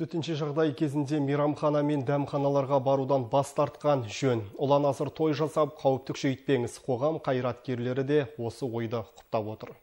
төтенше жағдай кезінде мейрамхана мен дәмханаларға барудан бас тартқан жөн. Ұлан асыр той жасап қауіпті күшейтпеңіз қоғам қайраткерлері де осы ойды құптап отыр.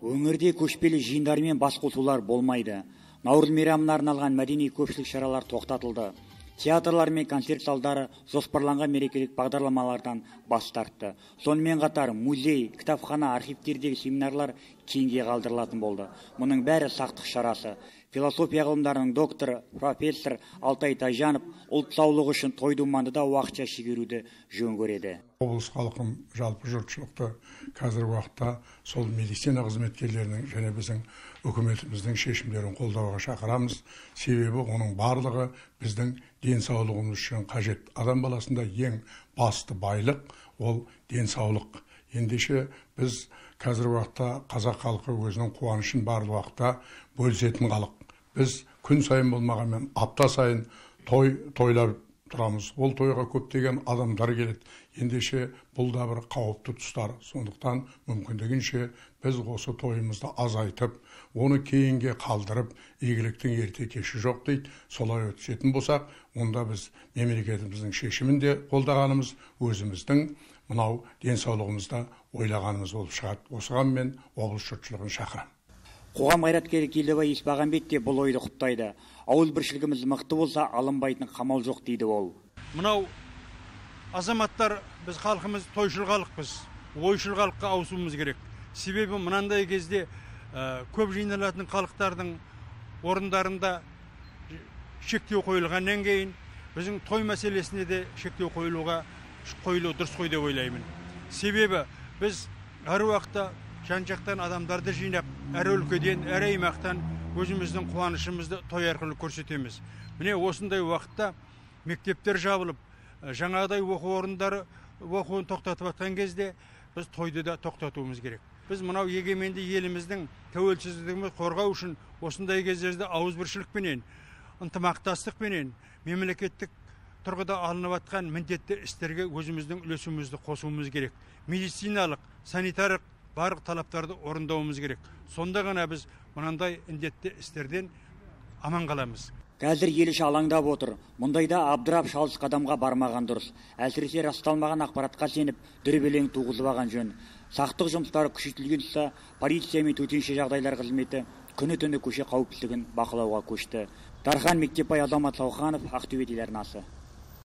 Өңірде көшпелі жиындар мен бас қосулар болмайды. Наурыз мейрамына арналған мәдени көпшілік шаралар тоқтатылды. Театрлар мен концерт залдары жоспарланған мерекелік бағдарламалардан бас тартты. Сонымен қатар музей кітапхана архивтердегі семинарлар кейінге қалдырылатын болды. Мұның бәрі сақтық шарасы. Философия ғылымдарының докторы профессор алтай тайжанов ұлт саулығы үшін той думанды да уақытша шегеруді жөн көреді. Облыс халқын жалпы жұртшылықты қазіргі уақытта сол медицина қызметкерлерінің және біздің үкіметіміздің шешімдерін қолдауға шақырамыз. Себебі оның барлығы біздің денсаулығымыз үшін қажет. Адам баласында ең басты байлық ол денсаулық. Ендеше біз қазіргі уақытта қазақ халқы өзінің қуанышын барлық уақытта бөлісетін халық біз күн сайын болмағанмен апта сайын той тойлап тұрамыз. Ол тойға көптеген адамдар келеді. Ендеше бұл да бір қауіпті тұстар. Сондықтан мүмкіндігінше біз осы тойымызды азайтып оны кейінге қалдырып игіліктің ерте кеші жоқ дейді. Солай өтісетін болсақ онда біз мемлекетіміздің шешімін де қолдағанымыз өзіміздің мынау денсаулығымызды ойлағанымыз болып шығады. Осыған мен облыс жұртшылығын шақырамын. Қоғам қайраткері келдібай есбағанбет те бұл ойды құптайды. Ауызбіршілігіміз мықты болса алынбайтын қамал жоқ дейді ол. Мынау азаматтар біз халқымыз тойшыл халықпыз ойшыл халыққа ауысуымыз керек. Себебі мынандай кезде ә, көп жиналатын халықтардың орындарында шектеу қойылғаннан кейін біздің той мәселесіне де шектеу қойылуға қойылу дұрыс қой деп ойлаймын. Себебі біз әр уақытта жан жақтан адамдарды жинап әр өлкеден әр аймақтан өзіміздің қуанышымызды той арқылы көрсетеміз. Міне осындай уақытта мектептер жабылып жаңағыдай оқу орындары оқуын тоқтатып жатқан кезде біз тойды да тоқтатуымыз керек. Біз мынау егеменді еліміздің тәуелсіздігімізді қорғау үшін осындай кездерде ауызбіршілікпенен ынтымақтастықпенен мемлекеттік тұрғыда алынып жатқан міндетті істерге өзіміздің үлесімізді қосуымыз керек. Медициналық санитарлық барлық талаптарды орындауымыз керек. Сонда ғана біз мынандай індетті істерден аман қаламыз. Қазір ел іші алаңдап отыр. Мұндайда абдырап шалыс қадамға бармаған дұрыс. Әсіресе расталмаған ақпаратқа сеніп дүрбелең туғызып алған жөн. Сақтық жұмыстары күшейтілген тұста полиция мен төтенше жағдайлар қызметі күні түні көше қауіпсіздігін бақылауға көшті. Дархан мектепбай азамат сауханов ақтөбе телеарнасы.